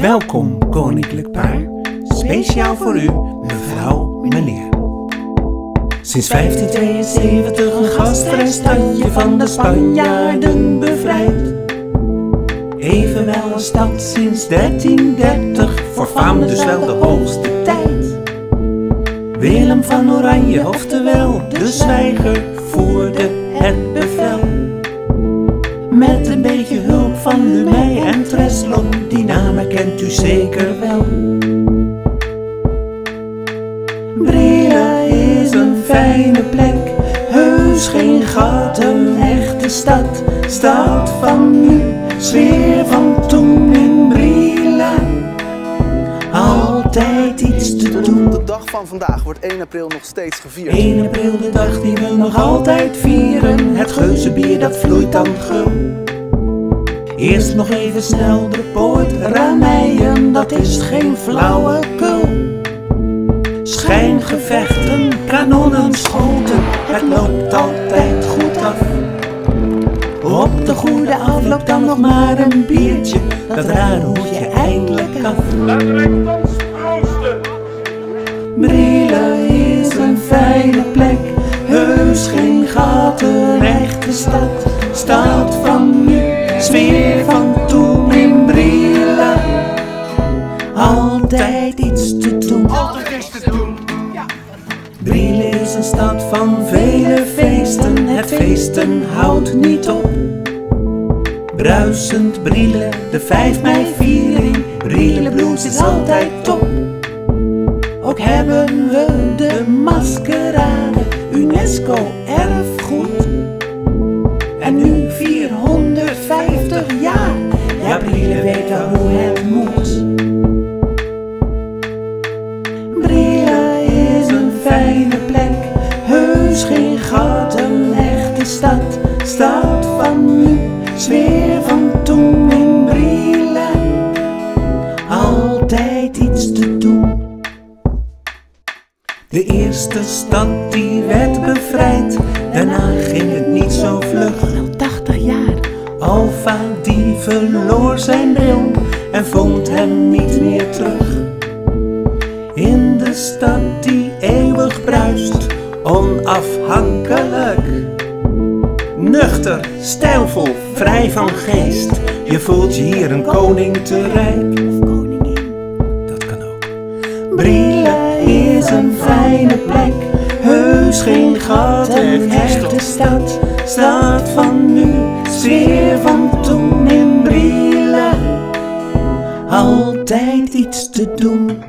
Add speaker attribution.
Speaker 1: Welkom, koninklijk paar. Speciaal voor u, mevrouw, meneer. Sinds 1572 een gastvrij stadje van de Spanjaarden bevrijd. Evenwel een stad sinds 1330, voor faam dus wel de hoogste tijd. Willem van Oranje, oftewel de zwijger, voerde u zeker wel. Brille is een fijne plek, heus geen gat, een echte stad. Stad van nu, sfeer van toen in Brille. Altijd iets te doen.
Speaker 2: De dag van vandaag wordt 1 april nog steeds gevierd.
Speaker 1: 1 april, de dag die we nog altijd vieren. Het geuzenbier dat vloeit dan gul. Eerst nog even snel de poort dat is geen flauwekul. Schijngevechten, kanonnen, schoten, het loopt altijd goed af. Op de goede afloop dan nog maar een biertje, dat raar hoed je eindelijk af. Brille is een fijne plek, heus geen gaten, echte stad. Stad van nu, sfeer Is een stad van vele feesten, het feesten houdt niet op. Bruisend Brille, de 5 mei viering, Brille Blues is altijd top. Ook hebben we de maskerade, UNESCO erfgoed. Stad. Stad van nu, sfeer van toen in Brille. Altijd iets te doen. De eerste stad die werd bevrijd, daarna ging het niet zo vlug. Wel 80 jaar. Alfa die verloor zijn bril en vond hem niet meer terug. In de stad die eeuwig bruist, onafhankelijk. Nuchter, stijlvol, vrij van geest. Je voelt je hier een koning te rijk. Of koningin, dat kan ook. Brille is een fijne plek, heus geen gat, een echte stad. Stad van nu, sfeer van toen in Brille. Altijd iets te doen.